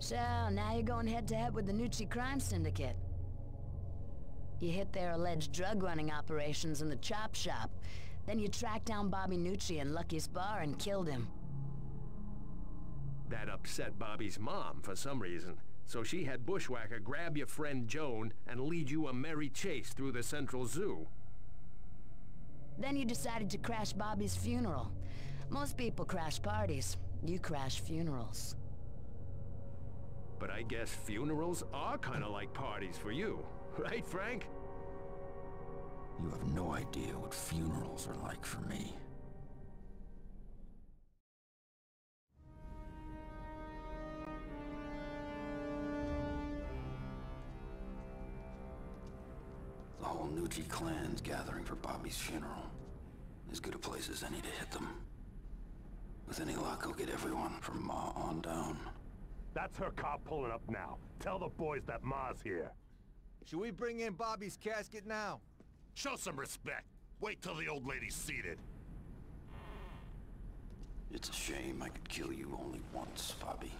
So, now you're going head-to-head with the Gnucci crime syndicate. You hit their alleged drug running operations in the chop shop. Then you tracked down Bobby Gnucci in Lucky's bar and killed him. That upset Bobby's mom for some reason, so she had Bushwhacker grab your friend Joan and lead you a merry chase through the Central Zoo. Then you decided to crash Bobby's funeral. Most people crash parties. You crash funerals. But I guess funerals are kinda like parties for you. Right, Frank? You have no idea what funerals are like for me. The whole Gnucci clan's gathering for Bobby's funeral. As good a place as any to hit them. With any luck, I'll get everyone from Ma on down. That's her car pulling up now. Tell the boys that Ma's here. Should we bring in Bobby's casket now? Show some respect. Wait till the old lady's seated. It's a shame I could kill you only once, Bobby.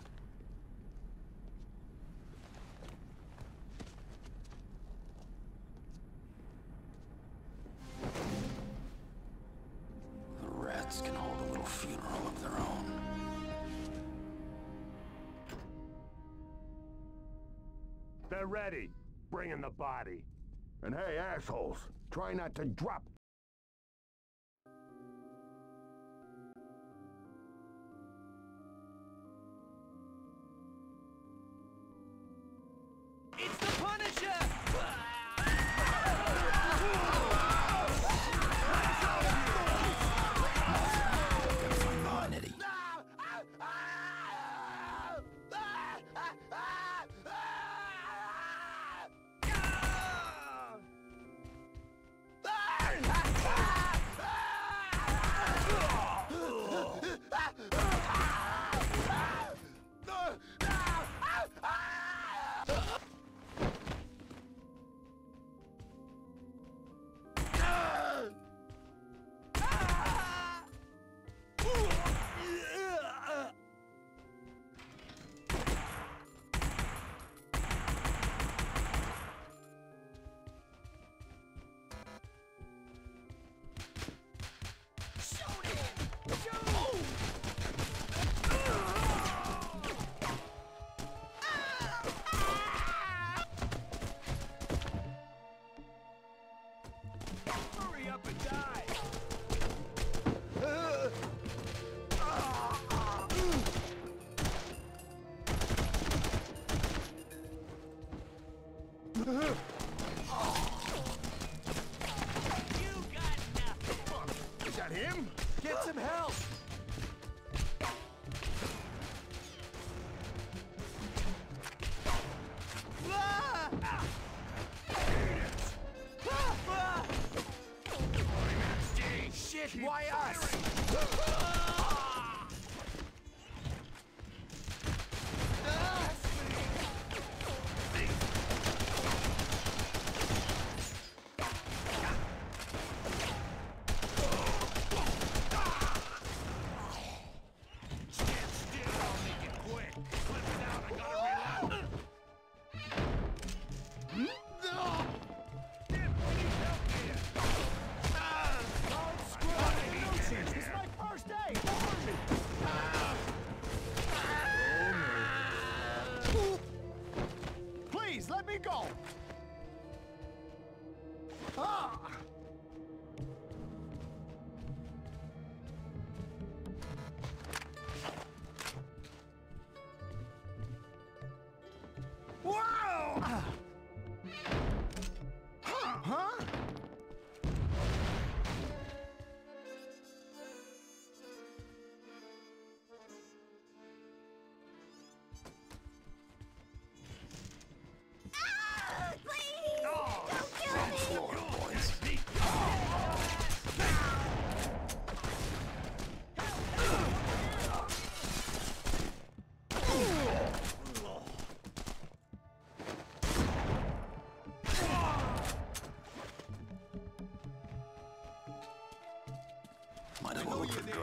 Ready. Bring in the body. And hey, assholes, try not to drop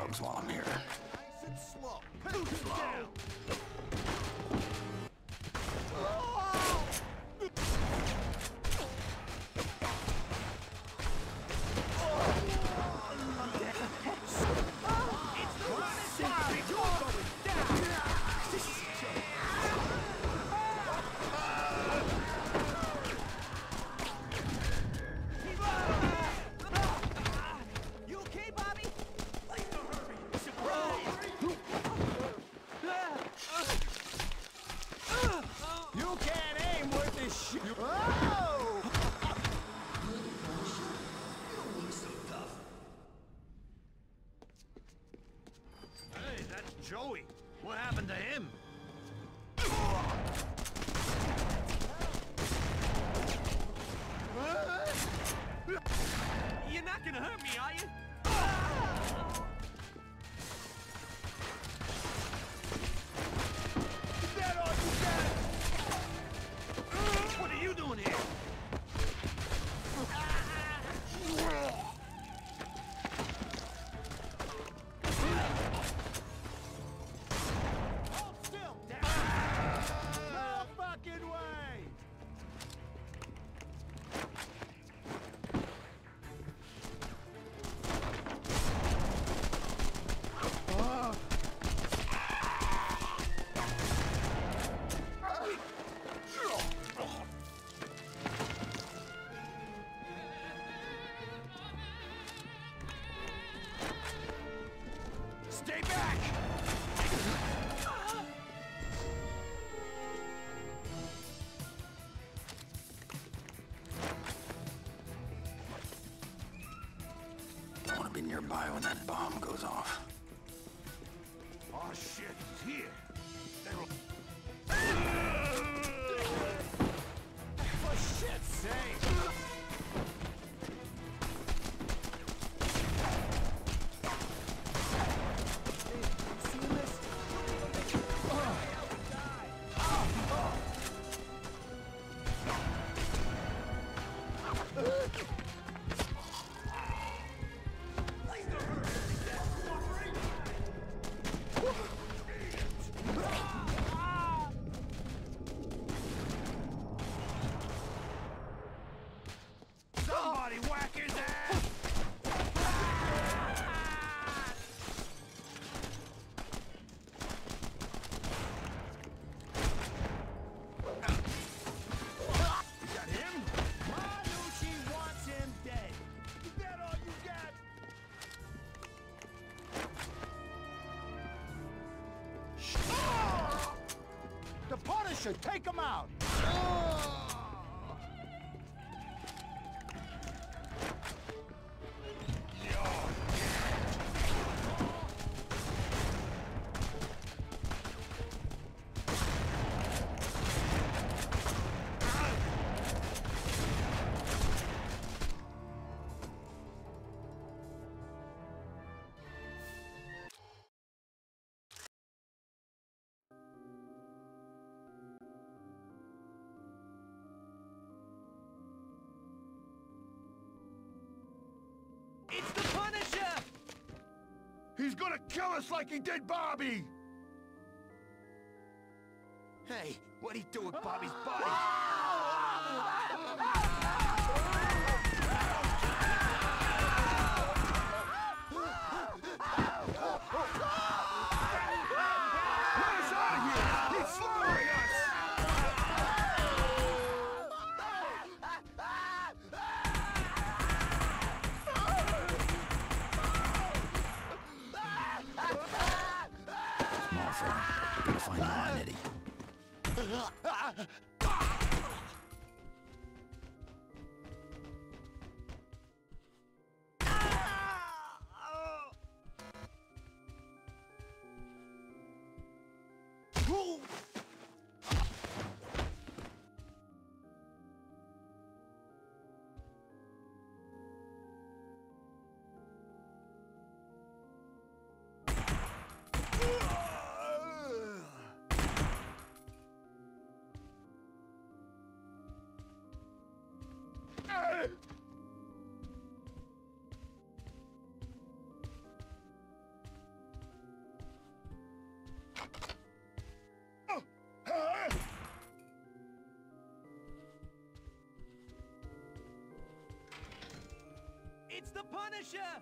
drugs while I'm here. Nice and slow. Down. by when that should take him out! kill us like he did Bobby! Hey, what'd he do with Bobby's body? Punisher!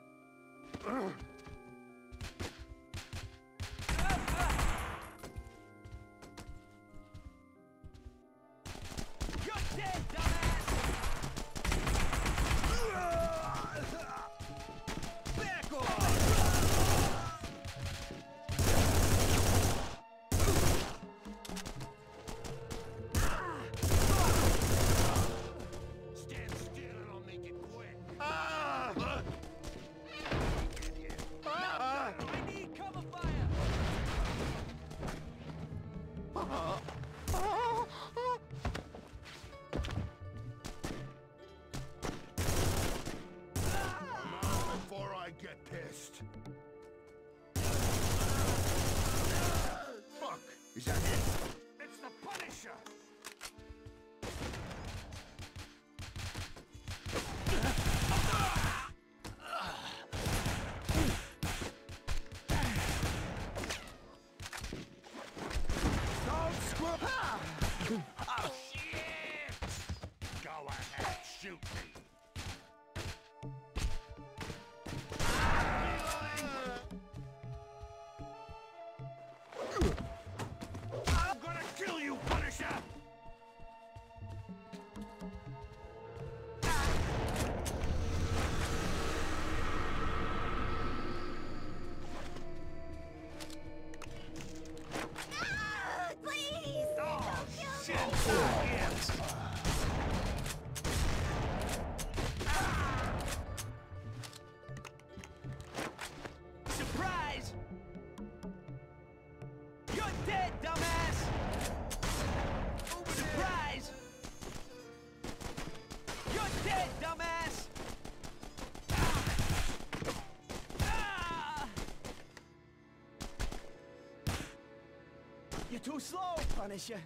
You're too slow, Punisher.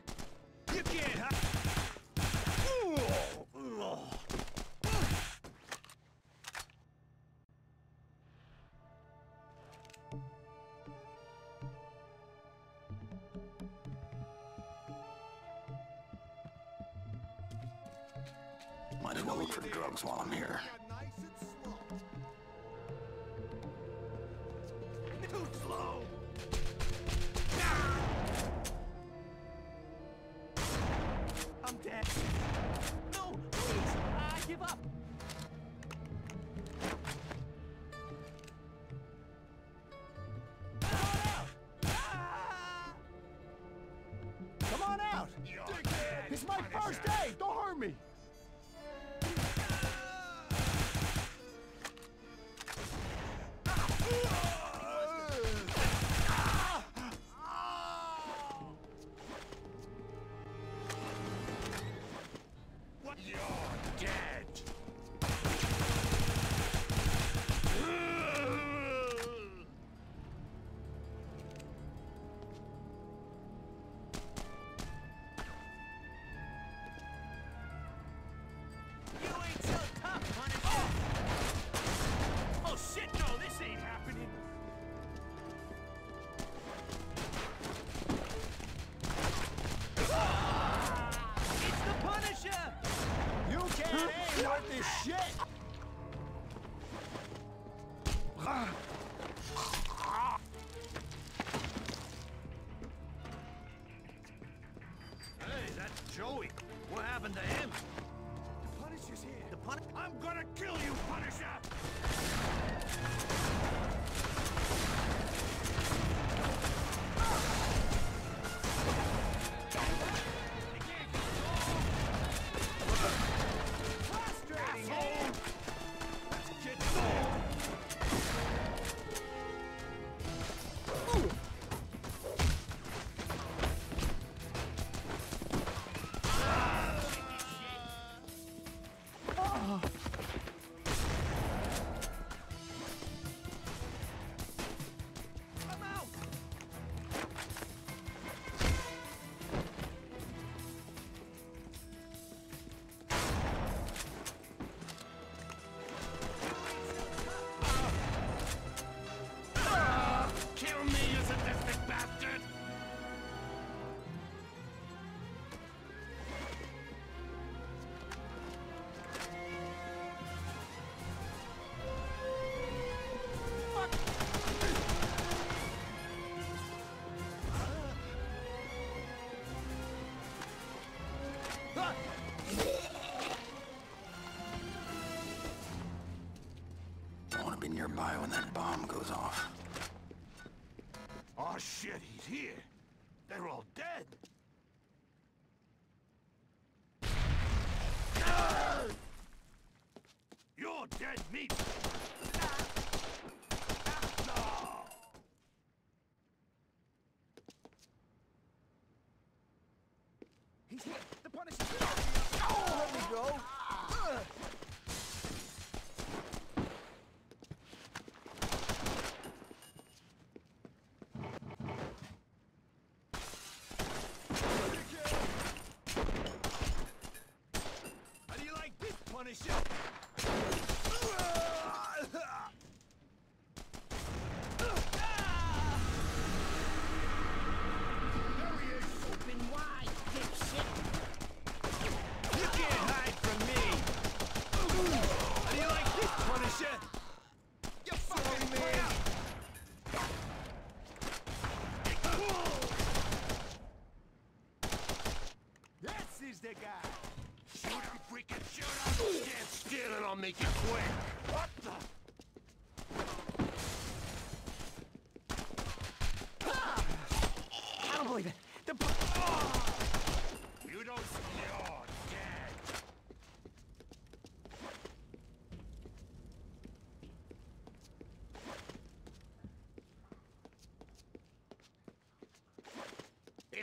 You can't huh? Might as well look for the drugs while I'm here. gonna kill you. here.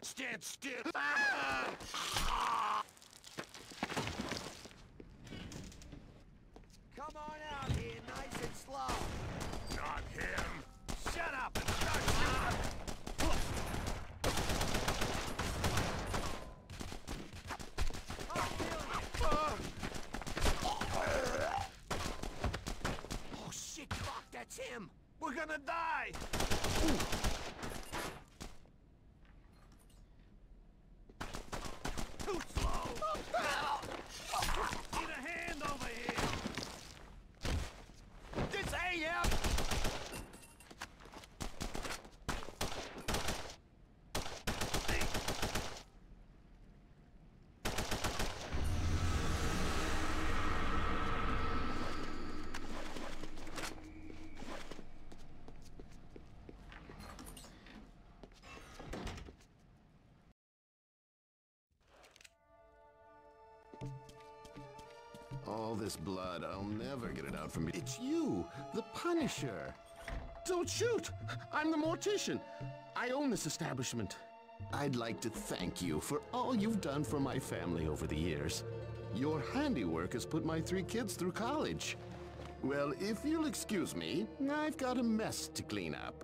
Stand still! Ah! Come on out here, nice and slow. Not him. Shut up and start shooting! I'll kill you. Oh shit, fuck, that's him! We're gonna die! Too slow! Need a hand over here! This ain't him! All this blood, I'll never get it out from me. It's you, the Punisher. Don't shoot! I'm the mortician. I own this establishment. I'd like to thank you for all you've done for my family over the years. Your handiwork has put my three kids through college. Well, if you'll excuse me, I've got a mess to clean up.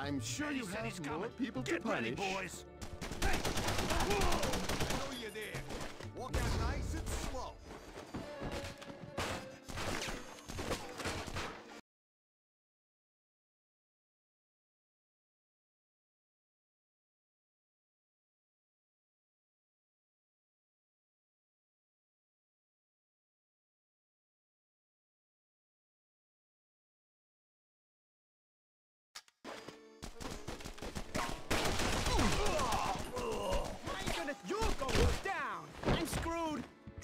I'm sure you he's have more people Get to ready, punish. boys!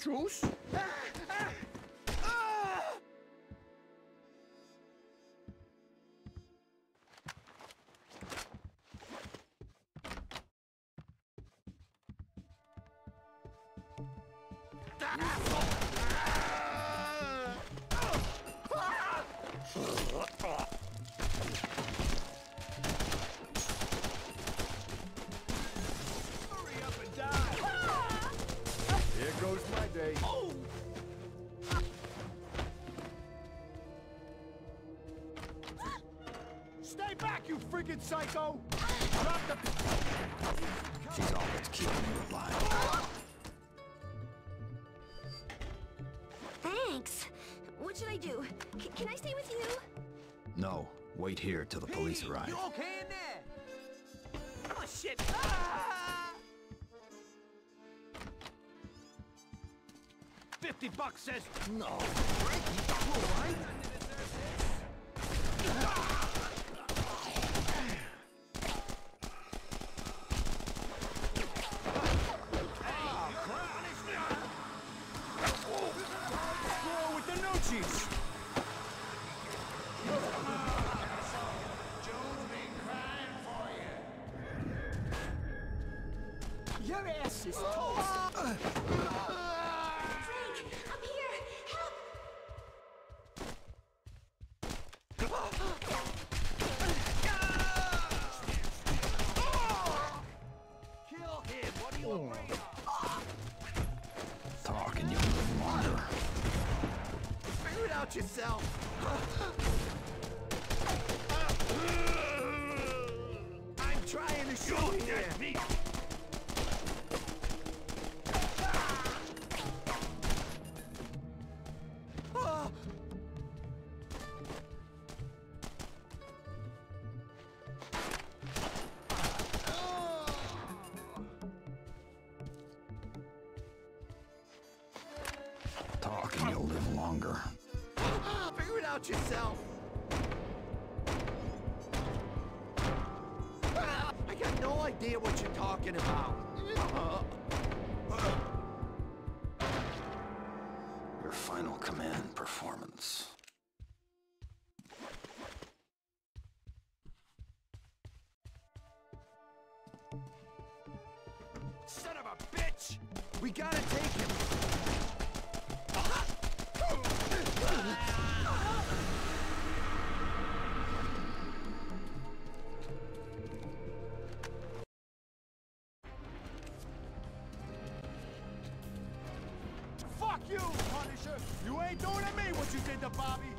Screwed! Day. Oh! Stay back, you freaking psycho! Drop the... She's all that's keeping you alive. Thanks. What should I do? C- can I stay with you? No, wait here till the police Hey, arrive. You okay in there? Oh shit! Ah! Fifty bucks says no. Frankie, you alright? Yourself. I'm trying to shoot here. Out yourself. Ah, I got no idea what you're talking about. Your final command performance. Son of a bitch! We gotta you, Punisher! You ain't doing to me what you did to Bobby!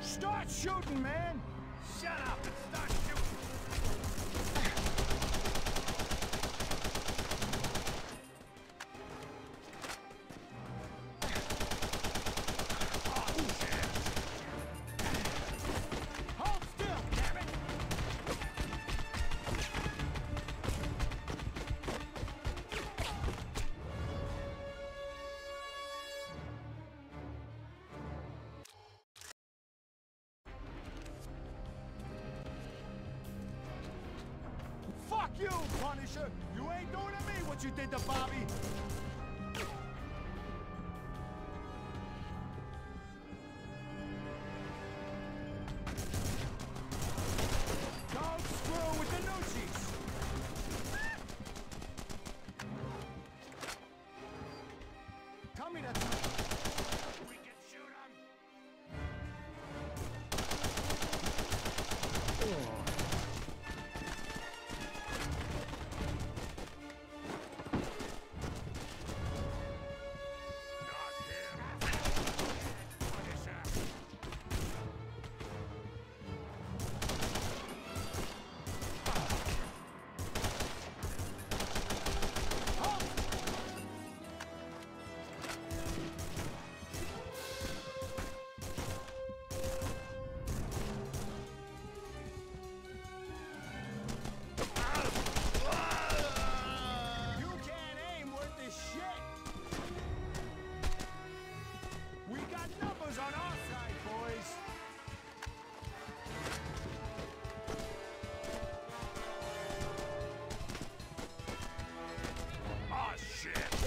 Start shooting, man! You ain't doing to me what you did to Bobby!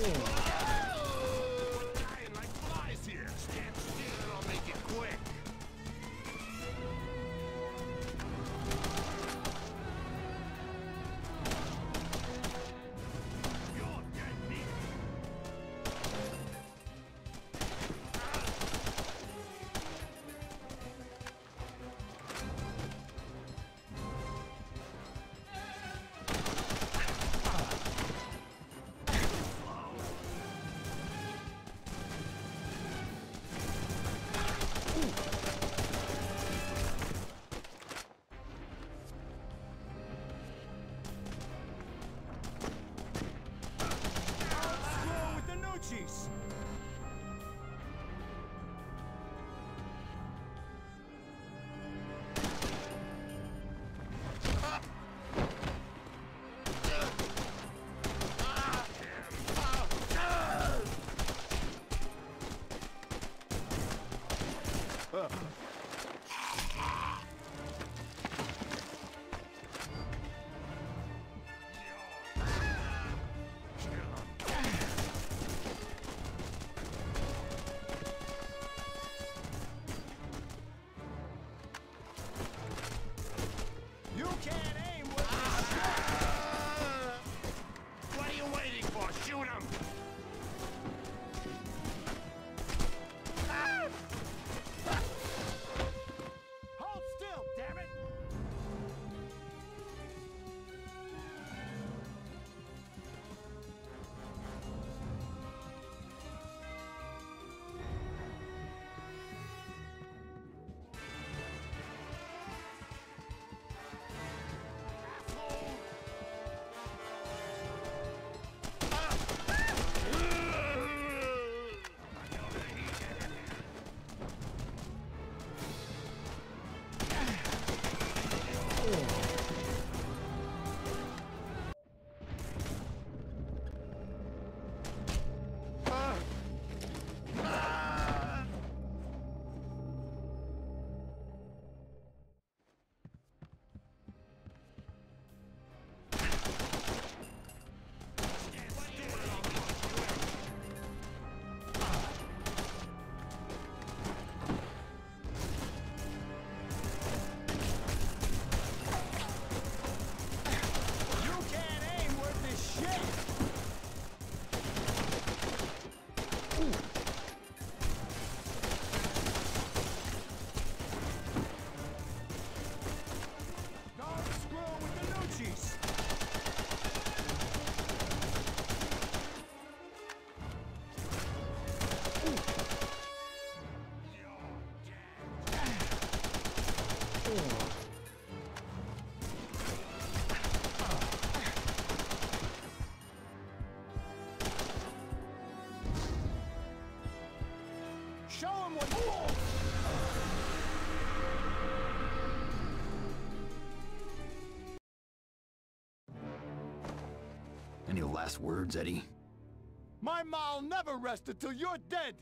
Ooh. Last words, Eddie? My ma'll never rest until you're dead!